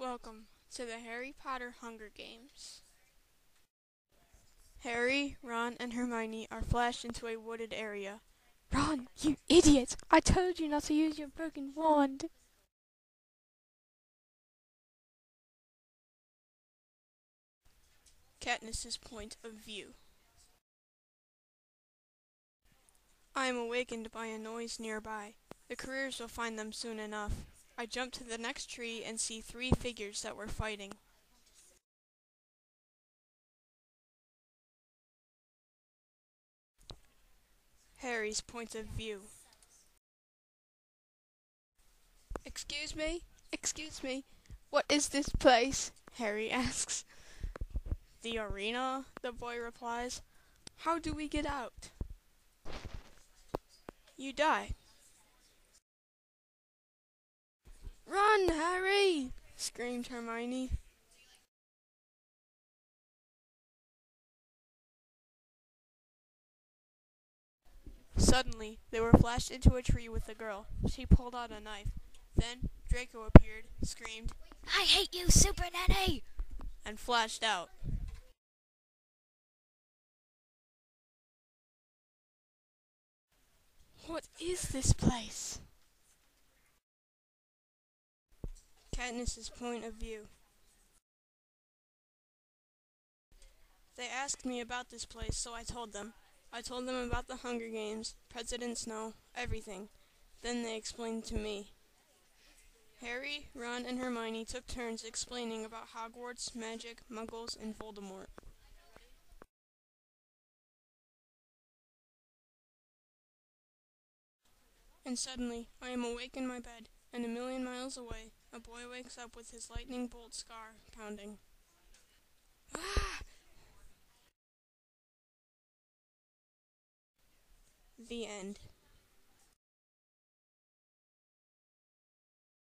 Welcome to the Harry Potter Hunger Games. Harry, Ron, and Hermione are flashed into a wooded area. Ron, you idiot! I told you not to use your broken wand. Katniss's point of view. I am awakened by a noise nearby. The careers will find them soon enough. I jump to the next tree and see three figures that were fighting. Harry's point of view. Excuse me? Excuse me. What is this place? Harry asks. The arena, the boy replies. How do we get out? You die. Run, Harry! Screamed Hermione. Suddenly, they were flashed into a tree with the girl. She pulled out a knife. Then Draco appeared, screamed, I hate you, Super Nanny! and flashed out. What is this place? Katniss's point of view. They asked me about this place, so I told them. I told them about the Hunger Games, President Snow, everything. Then they explained to me. Harry, Ron, and Hermione took turns explaining about Hogwarts, magic, muggles, and Voldemort. And suddenly, I am awake in my bed, and a million miles away, a boy wakes up with his lightning bolt scar pounding. Ah! The end.